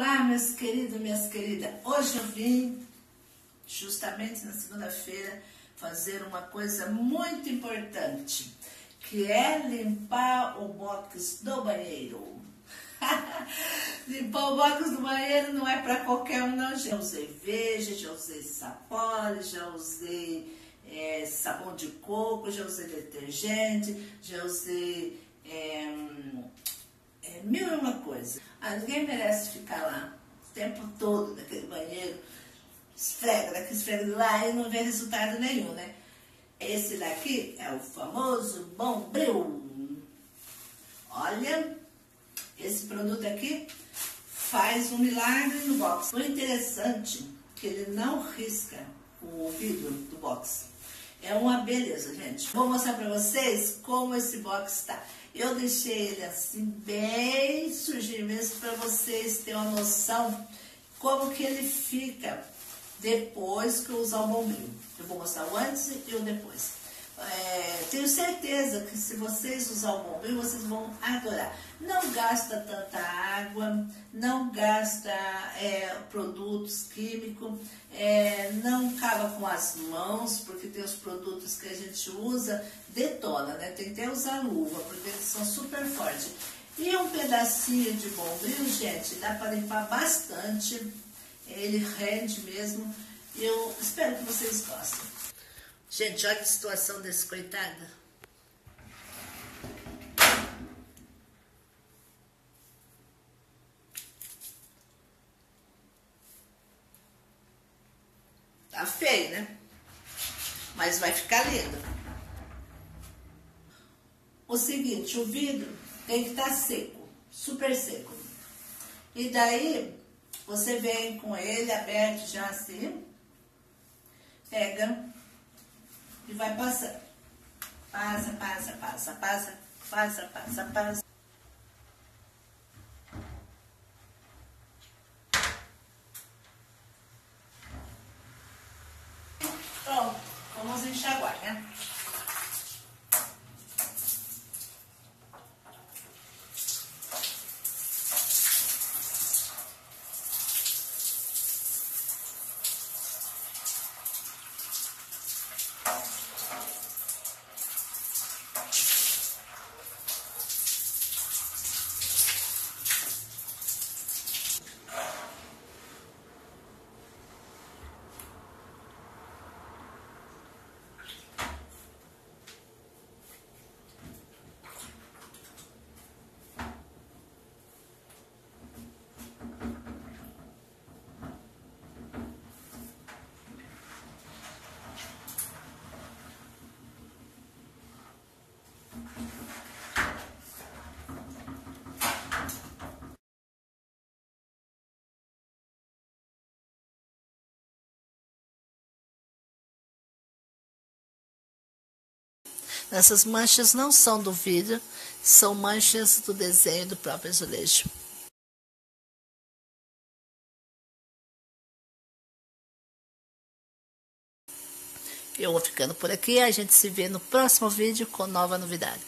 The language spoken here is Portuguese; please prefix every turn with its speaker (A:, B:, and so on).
A: Olá, meus queridos, minhas queridas. Hoje eu vim, justamente na segunda-feira, fazer uma coisa muito importante, que é limpar o box do banheiro. limpar o box do banheiro não é para qualquer um, não. Já usei veja, já usei sapólio, já usei é, sabão de coco, já usei detergente, já usei é, mil e uma coisa. Ah, ninguém merece ficar lá o tempo todo naquele banheiro, esfrega daqui, esfrega de lá e não vê resultado nenhum, né? Esse daqui é o famoso Bombril. Olha, esse produto aqui faz um milagre no box. O interessante é que ele não risca o vidro do box. É uma beleza, gente. Vou mostrar pra vocês como esse box está. Eu deixei ele assim bem sujinho mesmo para vocês terem uma noção como que ele fica depois que eu usar o bombril. Eu vou mostrar o antes e o depois. É, tenho certeza que se vocês usar o bombril, vocês vão adorar. Não gasta tanta água, não gasta é, produtos químicos, é, não acaba com as mãos, porque tem os produtos que a gente usa, detona, né? Tem que até usar luva, porque eles são super fortes. E um pedacinho de bombril, gente, dá para limpar bastante, ele rende mesmo. Eu espero que vocês gostem. Gente, olha a situação desse coitado. Tá feio, né? Mas vai ficar lindo. O seguinte, o vidro tem que estar tá seco, super seco. E daí, você vem com ele aberto já assim, pega vai passando. Passa, passa, passa, passa, passa, passa, passa. Pronto, vamos enxaguar, né? Essas manchas não são do vidro, são manchas do desenho do próprio azulejo. Eu vou ficando por aqui, a gente se vê no próximo vídeo com nova novidade.